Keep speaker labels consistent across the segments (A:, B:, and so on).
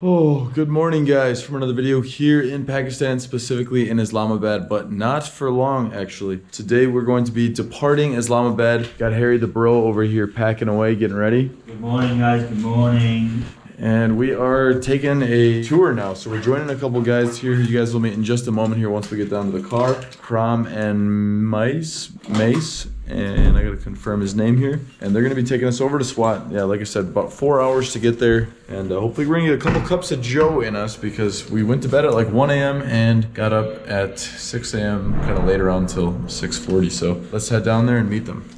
A: Oh, good morning, guys, from another video here in Pakistan, specifically in Islamabad, but not for long, actually. Today, we're going to be departing Islamabad. Got Harry the bro over here packing away, getting ready.
B: Good morning, guys. Good morning.
A: And we are taking a tour now. So we're joining a couple guys here who you guys will meet in just a moment here once we get down to the car. Crom and Mace, Mace, and I gotta confirm his name here. And they're gonna be taking us over to SWAT. Yeah, like I said, about four hours to get there. And uh, hopefully we're gonna get a couple cups of Joe in us because we went to bed at like 1 a.m. and got up at 6 a.m. kind of later on until 6.40. So let's head down there and meet them.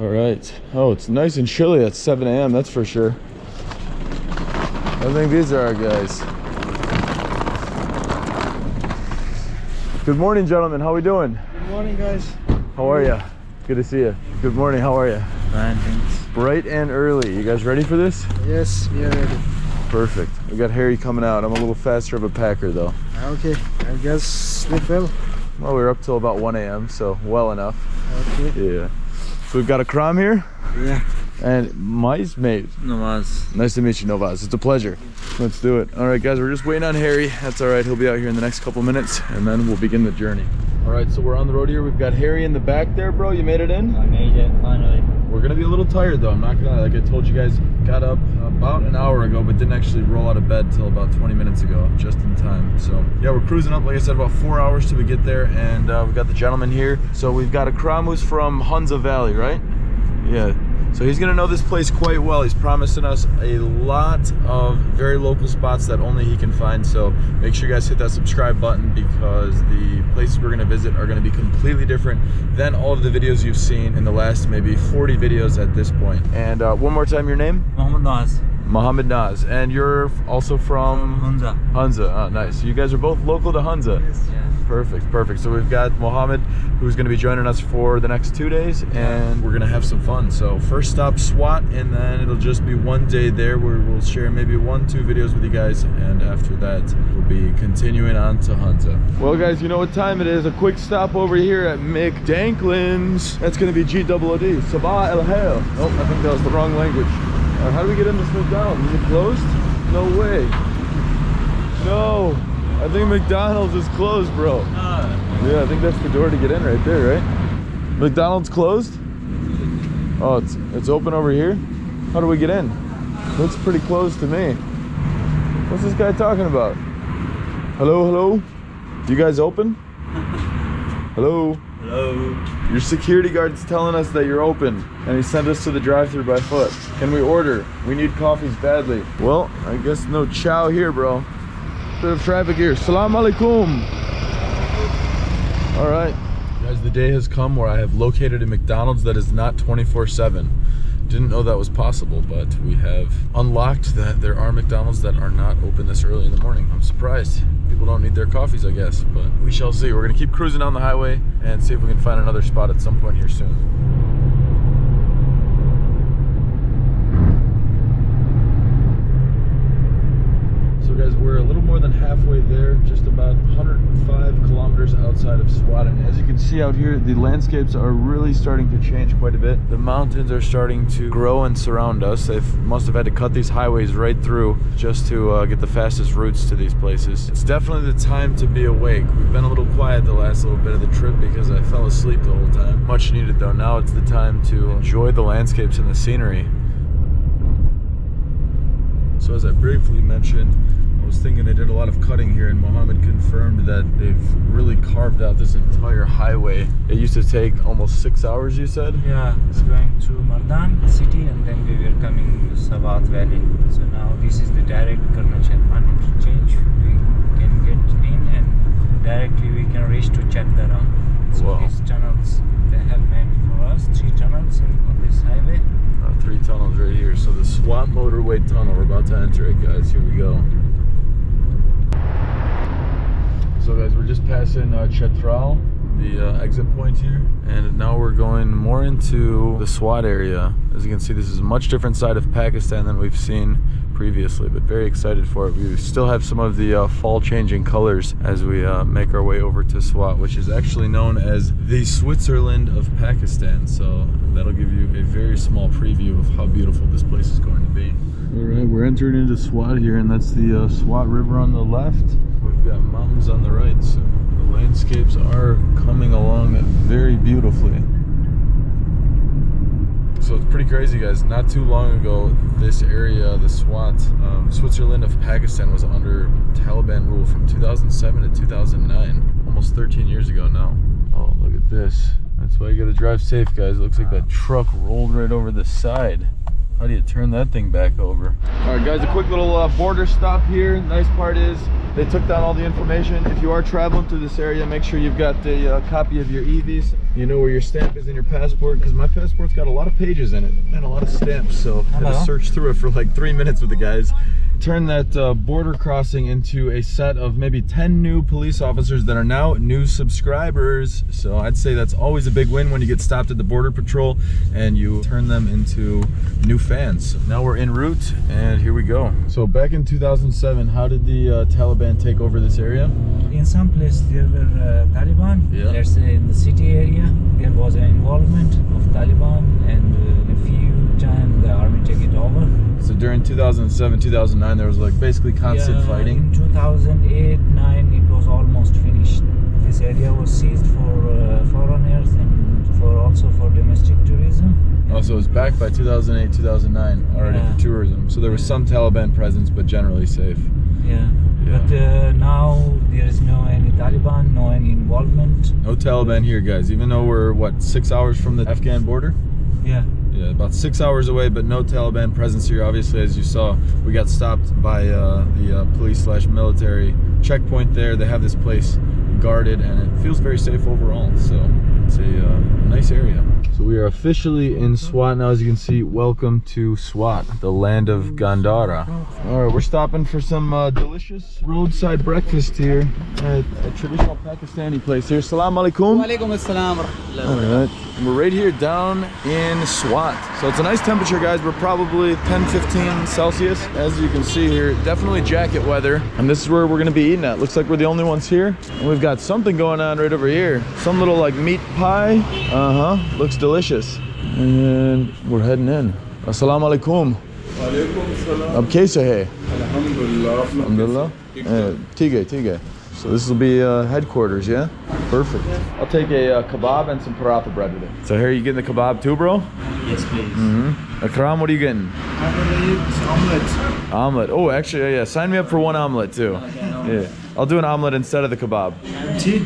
A: All right. Oh, it's nice and chilly at 7 a.m. That's for sure. I think these are our guys. Good morning, gentlemen. How are we doing?
C: Good morning, guys.
A: How are you? Good to see you. Good morning. How are you?
B: Fine, thanks.
A: Bright and early. You guys ready for this?
C: Yes, we are ready.
A: Perfect. We got Harry coming out. I'm a little faster of a packer though.
C: Ah, okay, I guess sleep well.
A: Well, we were up till about 1 a.m., so well enough.
C: Okay.
A: Yeah. So we've got Akram here
C: Yeah.
A: and Mice mate.
B: Namaz.
A: Nice to meet you, Novaz. It's a pleasure. Let's do it. All right, guys, we're just waiting on Harry. That's all right. He'll be out here in the next couple minutes, and then we'll begin the journey. All right, so we're on the road here. We've got Harry in the back there, bro. You made it in?
B: I made it finally.
A: We're gonna be a little tired though. I'm not gonna lie. Like I told you guys, got up about an hour ago, but didn't actually roll out of bed till about 20 minutes ago, just in time. So yeah, we're cruising up. Like I said, about four hours till we get there, and uh, we've got the gentleman here. So we've got a Kramus from Hunza Valley, right? Yeah. So he's gonna know this place quite well. He's promising us a lot of very local spots that only he can find. So make sure you guys hit that subscribe button because the places we're gonna visit are gonna be completely different than all of the videos you've seen in the last maybe 40 videos at this point. And uh, one more time, your name?
B: Mohammed Naz.
A: Mohammed Naz. And you're also from
B: Hunza.
A: Hunza. Oh, nice. You guys are both local to Hunza.
B: Yeah.
A: Perfect, perfect. So we've got Mohammed who's going to be joining us for the next two days and we're going to have some fun. So first stop SWAT and then it'll just be one day there where we'll share maybe one, two videos with you guys and after that we'll be continuing on to Hunza. Well guys, you know what time it is. A quick stop over here at McDanklin's. That's going to be G-double-O-D. Sabah El Hell. Oh, I think that was the wrong language. Uh, how do we get in this McDonald's? Is it closed? No way. No. I think McDonald's is closed, bro. Yeah, I think that's the door to get in right there, right? McDonald's closed? Oh, it's it's open over here? How do we get in? Looks pretty closed to me. What's this guy talking about? Hello, hello? You guys open? Hello?
B: Hello.
A: Your security guard's telling us that you're open and he sent us to the drive-thru by foot. Can we order? We need coffees badly. Well, I guess no chow here, bro. Bit of traffic here. Salam alaikum. All right. Guys, the day has come where I have located a McDonald's that is not 24-7. Didn't know that was possible, but we have unlocked that there are McDonald's that are not open this early in the morning. I'm surprised. People don't need their coffees, I guess, but we shall see. We're gonna keep cruising down the highway and see if we can find another spot at some point here soon. Guys, we're a little more than halfway there, just about 105 kilometers outside of Swat. And as you can see out here, the landscapes are really starting to change quite a bit. The mountains are starting to grow and surround us. They must have had to cut these highways right through just to uh, get the fastest routes to these places. It's definitely the time to be awake. We've been a little quiet the last little bit of the trip because I fell asleep the whole time. Much needed though. Now it's the time to enjoy the landscapes and the scenery. So as I briefly mentioned, I was thinking they did a lot of cutting here and Mohammed confirmed that they've really carved out this entire highway. It used to take almost six hours, you said?
B: Yeah, it's going through Mardan city and then we were coming to Sabat Valley. So now this is the direct. One interchange, we can get in and directly we can reach to Chakdara. So
A: Wow.
B: these tunnels they have made for us, three tunnels on this highway.
A: Uh, three tunnels right here. So the SWAT motorway tunnel, we're about to enter it, guys. Here we go. So guys, we're just passing uh, Chitral, the uh, exit point here, and now we're going more into the SWAT area. As you can see, this is a much different side of Pakistan than we've seen previously, but very excited for it. We still have some of the uh, fall changing colors as we uh, make our way over to Swat, which is actually known as the Switzerland of Pakistan. So that'll give you a very small preview of how beautiful this place is going to be. All right, we're entering into Swat here, and that's the uh, Swat River on the left. We've got mountains on the right, so the landscapes are coming along very beautifully. So it's pretty crazy, guys. Not too long ago, this area, the Swat, um, Switzerland of Pakistan, was under Taliban rule from 2007 to 2009, almost 13 years ago now. Oh, look at this. That's why you gotta drive safe, guys. It looks like that truck rolled right over the side. How do you turn that thing back over? All right, guys, a quick little uh, border stop here. Nice part is they took down all the information. If you are traveling through this area, make sure you've got the uh, copy of your EVs. You know where your stamp is in your passport, because my passport's got a lot of pages in it and a lot of stamps. So I had to search through it for like three minutes with the guys. Turn that uh, border crossing into a set of maybe 10 new police officers that are now new subscribers. So I'd say that's always a big win when you get stopped at the border patrol and you turn them into new fans. Now we're en route and here we go. So back in 2007, how did the uh, Taliban take over this area?
B: In some place there were uh, Taliban.
A: Yeah.
B: Let's say in the city area there was an involvement of Taliban, and uh, a few it over.
A: So during 2007, 2009, there was like basically constant
B: Yeah,
A: fighting.
B: In 2008, 9, it was almost finished. This area was seized for uh, foreigners and for also for domestic tourism.
A: Also, it was back by 2008, 2009 already
B: Yeah.
A: for tourism. So there was some Taliban presence, but generally safe.
B: Yeah.
A: Yeah.
B: But uh, now there is no any Taliban, no any involvement.
A: No Taliban here, guys. Even though we're what six hours from the Afghan border.
B: Yeah.
A: Yeah, about six hours away, but no Taliban presence here. Obviously, as you saw, we got stopped by uh, the uh, police slash military checkpoint there. They have this place guarded, and it feels very safe overall. So it's a uh, nice area. So we are officially in Swat now. As you can see, welcome to Swat, the land of Gandhara. All right, we're stopping for some uh, delicious roadside breakfast here at a traditional Pakistani place here. Salam alaikum.
D: Walaikum assalam.
A: All right. We're right here down in Swat. So it's a nice temperature, guys. We're probably 10, 15 Celsius. As you can see here, definitely jacket weather. And this is where we're gonna be eating at. Looks like we're the only ones here. And we've got something going on right over here. Some little like meat pie. Uh-huh, looks delicious. And we're heading in. Assalamu alaikum. Ab kaise hai? Alhamdulillah. Alhamdulillah. Tige, eh, tige. So this will be uh, headquarters, yeah? Perfect. I'll take a uh, kebab and some paratha bread with it. So here, you getting the kebab too, bro?
B: Yes, please.
A: Mm-hmm. Akram, what are you getting?
C: omelet.
A: Omelet. Oh, actually, yeah, yeah. Sign me up for one omelet too. Yeah. I'll do an omelet instead of the kebab.
C: Tea?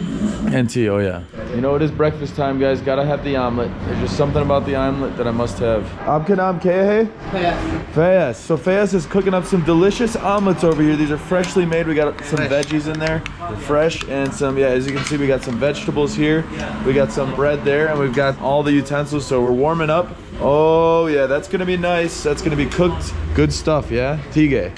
A: And tea, oh yeah. You know, it is breakfast time, guys. Gotta have the omelet. There's just something about the omelet that I must have. Abka naam kya hai? So Fayaz is cooking up some delicious omelets over here. These are freshly made. We got some veggies in there. They're fresh and some, yeah, as you can see, we got some vegetables here. We got some bread there and we've got all the utensils. So we're warming up. Oh yeah, that's gonna be nice. That's gonna be cooked. Good stuff, yeah? Tige.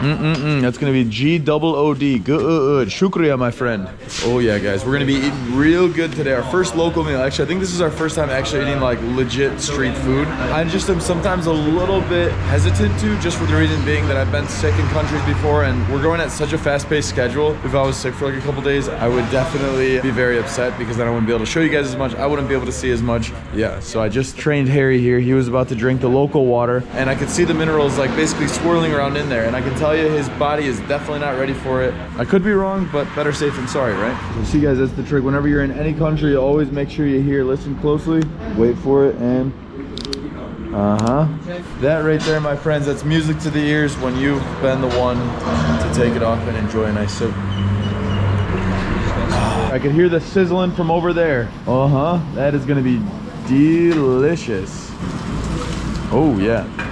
A: Mm-mm-mm. That's gonna be G double O D. Good. Shukriya, my friend. Oh yeah, guys, we're gonna be eating real good today. Our first local meal. Actually, I think this is our first time actually eating like legit street food. I just am sometimes a little bit hesitant to, just for the reason being that I've been sick in countries before, and we're going at such a fast-paced schedule. If I was sick for like a couple days, I would definitely be very upset because then I wouldn't be able to show you guys as much. I wouldn't be able to see as much. Yeah. So I just trained Harry here. He was about to drink the local water, and I could see the minerals like basically swirling around in there, and I can tell you his body is definitely not ready for it. I could be wrong, but better safe than sorry, right? So see guys, that's the trick. Whenever you're in any country, always make sure you hear, listen closely, wait for it, and uh-huh. That right there, my friends, that's music to the ears when you've been the one to take it off and enjoy a nice sip. I could hear the sizzling from over there. Uh-huh. That is gonna be delicious. Oh yeah.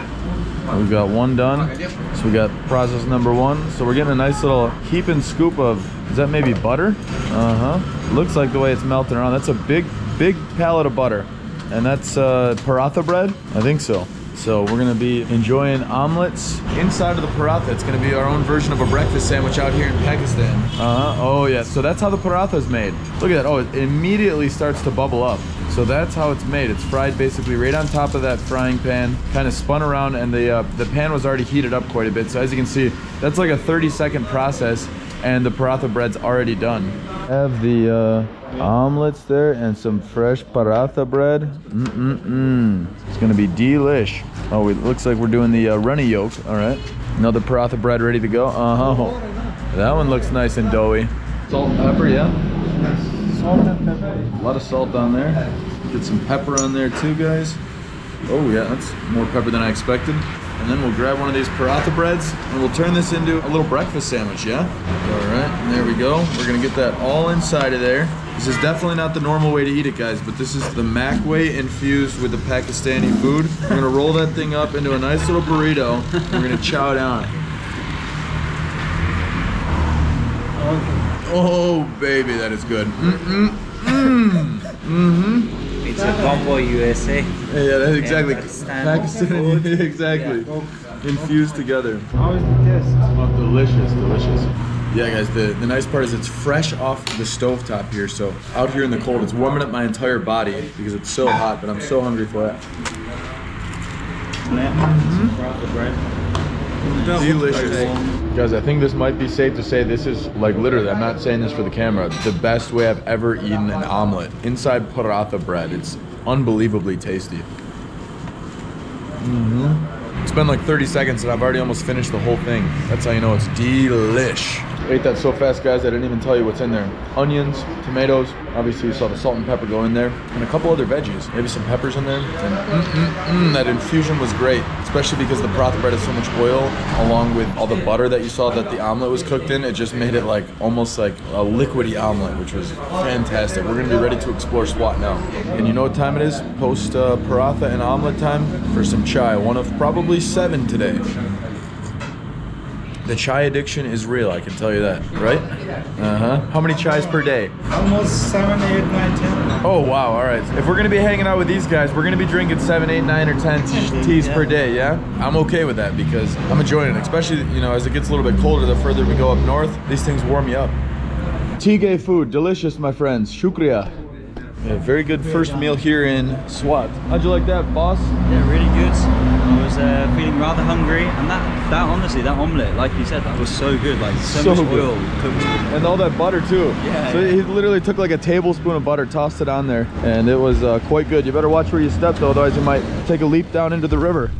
A: We've got one done. So we got process number one. So we're getting a nice little heap and scoop of, is that maybe butter? Uh-huh. Looks like the way it's melting around. That's a big, big pallet of butter. And that's uh, paratha bread? I think so. So we're gonna be enjoying omelets inside of the paratha. It's gonna be our own version of a breakfast sandwich out here in Pakistan. Uh huh. Oh yeah. So that's how the paratha is made. Look at that. Oh, it immediately starts to bubble up. So that's how it's made. It's fried basically right on top of that frying pan, kind of spun around, and the uh, the pan was already heated up quite a bit. So as you can see, that's like a 30 second process, and the paratha bread's already done. Have the uh, omelets there and some fresh paratha bread. Mm-mm-mm. It's gonna be delish. Oh, it looks like we're doing the uh, runny yolk. All right. Another paratha bread ready to go. Uh-huh. That one looks nice and doughy. Salt and pepper, yeah?
C: Salt and pepper.
A: A lot of salt on there. Get some pepper on there too, guys. Oh yeah, that's more pepper than I expected. And then we'll grab one of these paratha breads and we'll turn this into a little breakfast sandwich, yeah? All right, and there we go. We're gonna get that all inside of there. This is definitely not the normal way to eat it, guys, but this is the mac way infused with the Pakistani food. We're gonna roll that thing up into a nice little burrito. And we're gonna chow down. Oh, baby, that is good. Mm-mm. Mm. Mm-hmm.
B: It's a combo USA.
A: Yeah, that's exactly.
B: Pakistan.
A: Pakistani, exactly. Infused together.
C: How is the taste?
A: Oh, delicious, delicious. Yeah, guys, the, the nice part is it's fresh off the stove top here. So out here in the cold, it's warming up my entire body because it's so hot, but I'm so hungry for it. Mm-hmm. Delicious. Guys, I think this might be safe to say this is like literally, I'm not saying this for the camera, the best way I've ever eaten an omelet. Inside paratha bread, it's unbelievably tasty. Mm-hmm. It's been like 30 seconds and I've already almost finished the whole thing. That's how you know it's delish. Ate that so fast, guys, I didn't even tell you what's in there. Onions, tomatoes, obviously you saw the salt and pepper go in there, and a couple other veggies. Maybe some peppers in there. And mm, mm, mm, that infusion was great, especially because the paratha bread has so much oil, along with all the butter that you saw that the omelet was cooked in. It just made it like almost like a liquidy omelet, which was fantastic. We're gonna be ready to explore Swat now. And you know what time it is? Post uh, paratha and omelet time for some chai. One of probably seven today. The chai addiction is real, I can tell you that, right? Uh huh. How many chais per day?
C: Almost 7, 8, 9, 10.
A: Oh wow! All right. If we're gonna be hanging out with these guys, we're gonna be drinking seven, eight, nine, or ten t- teas per day. Yeah, I'm okay with that because I'm enjoying it. Especially you know as it gets a little bit colder, the further we go up north, these things warm you up. Tige food, delicious, my friends. Shukriya. Yeah, very good first meal here in Swat. How'd you like that, boss?
D: Yeah, really good. I was uh, feeling rather hungry, and that, that honestly, that omelette, like you said, that was so good. Like so,
A: So
D: much
A: good.
D: oil cooked.
A: And all that butter too.
D: Yeah,
A: So
D: yeah.
A: he literally took like a tablespoon of butter, tossed it on there, and it was uh, quite good. You better watch where you step though, otherwise you might take a leap down into the river.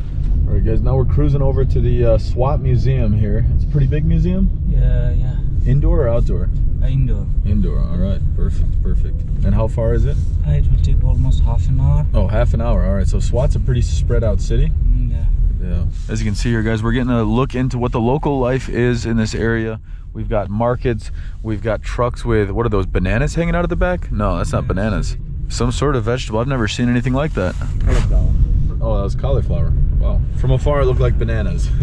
A: All right, guys. Now we're cruising over to the uh, SWAT museum here. It's a pretty big museum.
B: Yeah, yeah.
A: Indoor or outdoor?
B: Indoor.
A: Indoor. All right. Perfect. Perfect. And how far is it?
B: Uh, It will take almost half an hour.
A: Oh, half an hour. All right. So SWAT's a pretty spread out city.
B: Mm, Yeah.
A: Yeah. As you can see here, guys, we're getting a look into what the local life is in this area. We've got markets. We've got trucks with what are those bananas hanging out of the back? No, that's not bananas. Some sort of vegetable. I've never seen anything like that. Oh, that was cauliflower. Wow. From afar, it looked like bananas.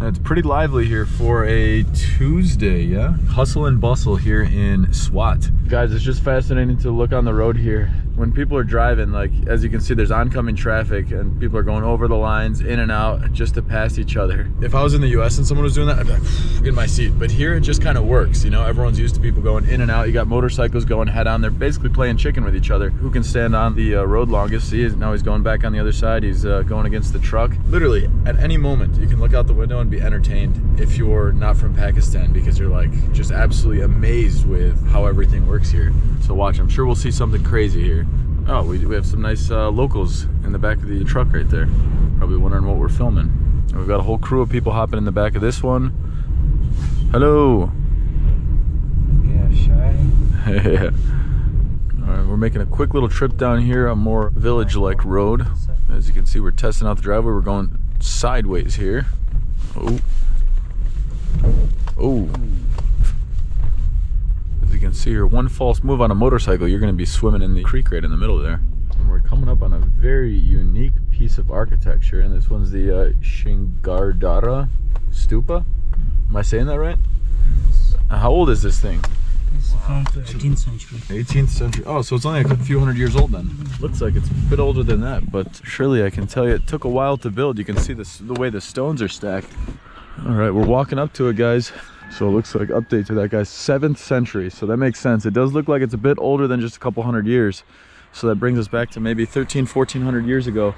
A: it's pretty lively here for a Tuesday, yeah? Hustle and bustle here in SWAT. Guys, it's just fascinating to look on the road here. When people are driving, like, as you can see, there's oncoming traffic and people are going over the lines, in and out, just to pass each other. If I was in the US and someone was doing that, I'd be like, in my seat. But here, it just kind of works, you know? Everyone's used to people going in and out. You got motorcycles going head on. They're basically playing chicken with each other. Who can stand on the uh, road longest? See, now he's going back on the other side. He's uh, going against the truck. Literally, at any moment, you can look out the window and be entertained if you're not from Pakistan because you're like just absolutely amazed with how everything works here. So watch, I'm sure we'll see something crazy here. Oh, we, we have some nice uh, locals in the back of the truck right there. Probably wondering what we're filming. And we've got a whole crew of people hopping in the back of this one. Hello.
B: Yeah, shy.
A: yeah. We're making a quick little trip down here, a more village-like road. As you can see, we're testing out the driveway. We're going sideways here. Oh. Oh. As you can see here, one false move on a motorcycle, you're going to be swimming in the creek right in the middle there. And we're coming up on a very unique piece of architecture, and this one's the uh, Shingardara Stupa. Am I saying that right? How old is this thing?
B: It's from the 18th century.
A: 18th century. Oh, so it's only a few hundred years old then. Looks like it's a bit older than that, but surely I can tell you it took a while to build. You can see this the way the stones are stacked. All right, we're walking up to it, guys. So it looks like update to that guys, 7th century. So that makes sense. It does look like it's a bit older than just a couple hundred years. So that brings us back to maybe 13, 1400 years ago.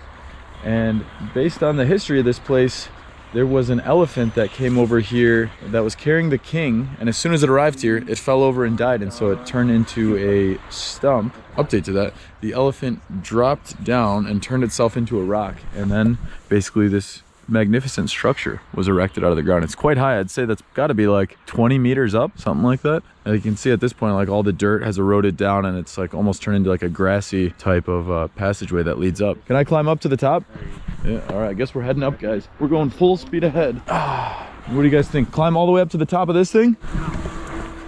A: And based on the history of this place, there was an elephant that came over here that was carrying the king and as soon as it arrived here it fell over and died and so it turned into a stump. Update to that. The elephant dropped down and turned itself into a rock and then basically this magnificent structure was erected out of the ground it's quite high i'd say that's got to be like 20 meters up something like that and you can see at this point like all the dirt has eroded down and it's like almost turned into like a grassy type of uh, passageway that leads up can i climb up to the top yeah, all right, I guess we're heading up, guys. We're going full speed ahead. Ah, what do you guys think? Climb all the way up to the top of this thing?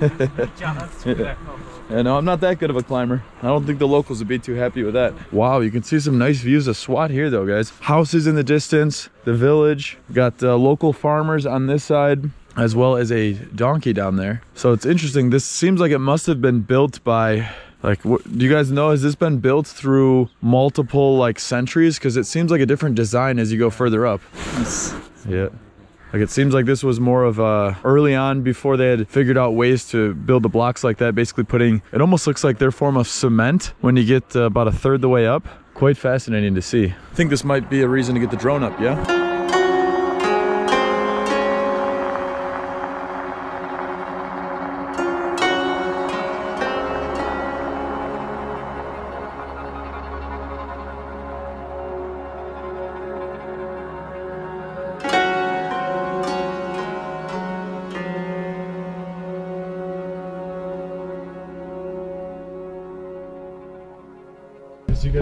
A: Yeah, no, I'm not that good of a climber. I don't think the locals would be too happy with that. Wow, you can see some nice views of SWAT here though, guys. Houses in the distance, the village. Got uh, local farmers on this side as well as a donkey down there. So it's interesting. This seems like it must have been built by like what do you guys know has this been built through multiple like centuries because it seems like a different design as you go further up Yes. yeah like it seems like this was more of uh early on before they had figured out ways to build the blocks like that basically putting it almost looks like their form of cement when you get uh, about a third the way up. Quite fascinating to see. I think this might be a reason to get the drone up yeah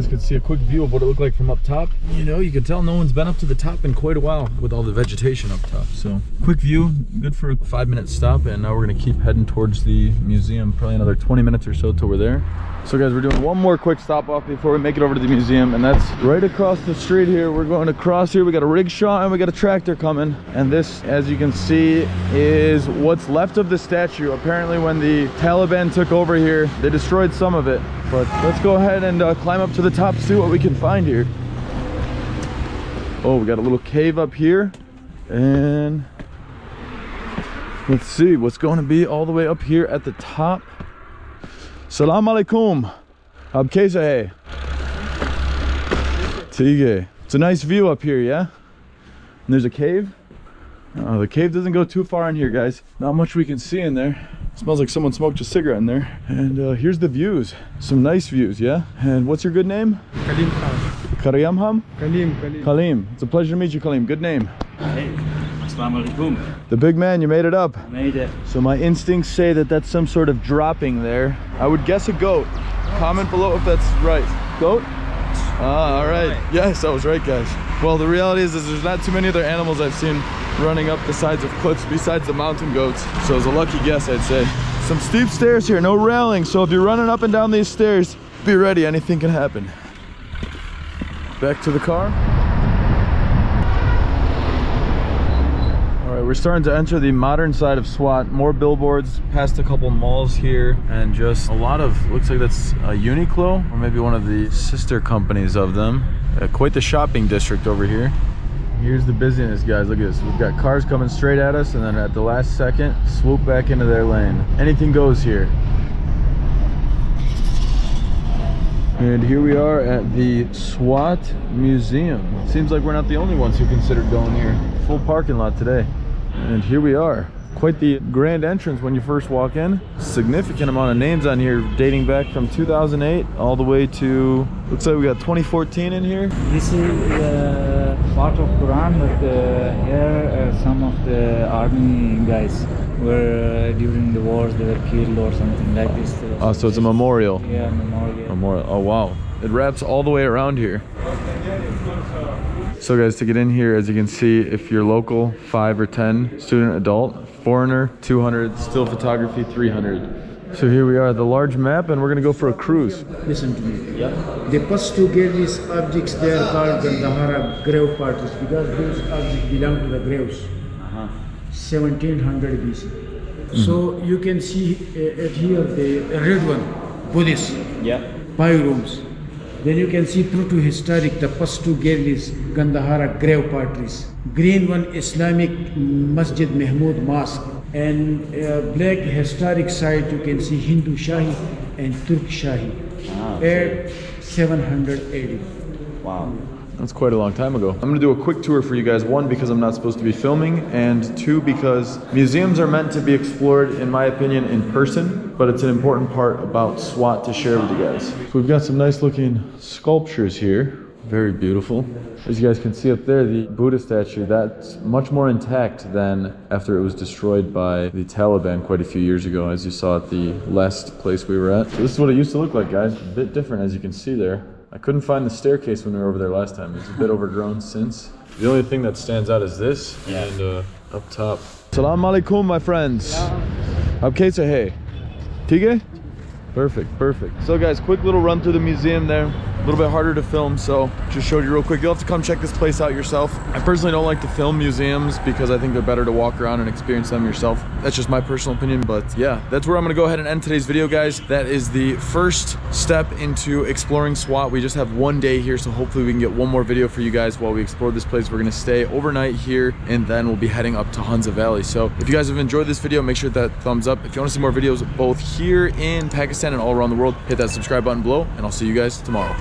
A: guys could see a quick view of what it looked like from up top. You know, you can tell no one's been up to the top in quite a while with all the vegetation up top. So quick view, good for a five minute stop. And now we're gonna keep heading towards the museum, probably another 20 minutes or so till we're there. So guys, we're doing one more quick stop off before we make it over to the museum. And that's right across the street here. We're going across here. We got a rickshaw and we got a tractor coming. And this, as you can see, is what's left of the statue. Apparently when the Taliban took over here, they destroyed some of it. But let's go ahead and uh, climb up to the top, see what we can find here. Oh, we got a little cave up here. And let's see what's going to be all the way up here at the top. Salam alaikum. Ab hai? Tige. It's a nice view up here, yeah? And there's a cave. Oh, the cave doesn't go too far in here, guys. Not much we can see in there. smells like someone smoked a cigarette in there. And uh, here's the views. Some nice views, yeah? And what's your good name?
C: Kalim Khan.
A: Karyamham?
C: Kalim, Kalim.
A: Kalim. It's a pleasure to meet you, Kalim. Good name.
D: Hey, assalamu alaikum.
A: The big man, you made it up.
D: I made it.
A: So my instincts say that that's some sort of dropping there. I would guess a goat. Comment below if that's right. Goat? Ah, all right. Yes, I was right, guys. Well, the reality is, is there's not too many other animals I've seen running up the sides of cliffs besides the mountain goats. So it's a lucky guess, I'd say. Some steep stairs here, no railing. So if you're running up and down these stairs, be ready, anything can happen. Back to the car. All right, we're starting to enter the modern side of SWAT. More billboards, past a couple malls here, and just a lot of, looks like that's a Uniqlo, or maybe one of the sister companies of them. Uh, quite the shopping district over here. Here's the busyness, guys. Look at this. We've got cars coming straight at us, and then at the last second, swoop back into their lane. Anything goes here. And here we are at the SWAT Museum. Seems like we're not the only ones who considered going here. Full parking lot today. And here we are. Quite the grand entrance when you first walk in. Significant amount of names on here dating back from 2008 all the way to, looks like we got 2014 in here.
B: This is uh, part of Quran, but uh, here uh, some of the army guys were uh, during the wars they were killed or something like this.
A: Oh, so it's a memorial.
B: yeah memorial.
A: Memorial. Oh, wow. It wraps all the way around here. So guys, to get in here, as you can see, if you're local, five or 10, student, adult, foreigner, 200, still photography, 300. So here we are, the large map, and we're gonna go for a cruise.
C: Listen to me. The first to get these objects, they are called the Dahara grave parties because those objects belong to the graves. Uh -huh. 1700 BC. So you can see uh, here, the red one, Buddhist,
D: Yeah.
C: rooms. Then you can see through to historic the Pastu Gerlis, Gandhara grave potteries. Green one, Islamic Masjid Mahmud Mosque. And uh, black historic site you can see Hindu Shahi and Turk Shahi.
D: Ah,
C: At 780.
D: Wow.
A: That's quite a long time ago. I'm gonna do a quick tour for you guys. One, because I'm not supposed to be filming, and two, because museums are meant to be explored, in my opinion, in person, but it's an important part about SWAT to share with you guys. So we've got some nice looking sculptures here. Very beautiful. As you guys can see up there, the Buddha statue, that's much more intact than after it was destroyed by the Taliban quite a few years ago, as you saw at the last place we were at. So this is what it used to look like, guys. A bit different, as you can see there. I couldn't find the staircase when we were over there last time. It's a bit overgrown since. The only thing that stands out is this yeah. and uh, up top. Salam alaikum, my friends. Okay, so hey, Tige? Perfect, perfect. So guys, quick little run through the museum there. Little bit harder to film, so just showed you real quick. You'll have to come check this place out yourself. I personally don't like to film museums because I think they're better to walk around and experience them yourself. That's just my personal opinion, but yeah, that's where I'm gonna go ahead and end today's video, guys. That is the first step into exploring SWAT. We just have one day here, so hopefully we can get one more video for you guys while we explore this place. We're gonna stay overnight here, and then we'll be heading up to Hunza Valley. So if you guys have enjoyed this video, make sure that thumbs up. If you wanna see more videos both here in Pakistan and all around the world, hit that subscribe button below, and I'll see you guys tomorrow.